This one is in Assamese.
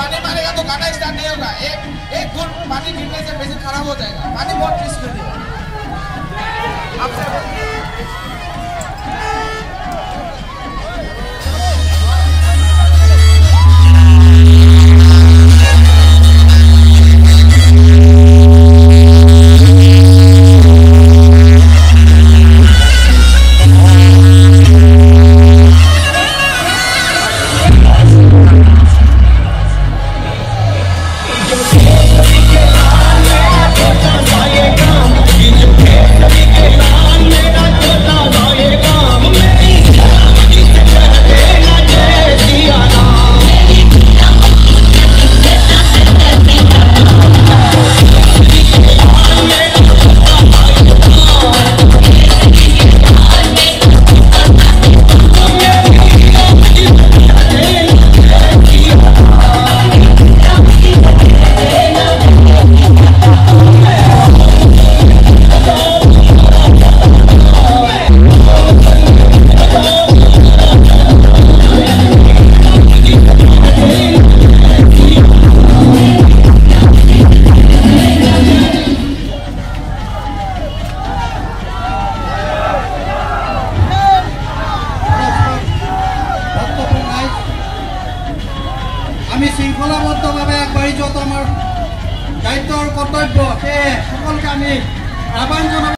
पानी मारेगा तो गाना स्टार्ट नहीं होगा। एक एक गुड़ पानी गिरने से पेशेंट खराब हो जाएगा। पानी बहुत रिस्क है। আমি শৃংখলাবদ্ধভাৱে আগবাঢ়ি যোৱাটো আমাৰ দায়িত্ব আৰু কৰ্তব্য। সেয়ে সকলোকে আমি আহ্বান জনাব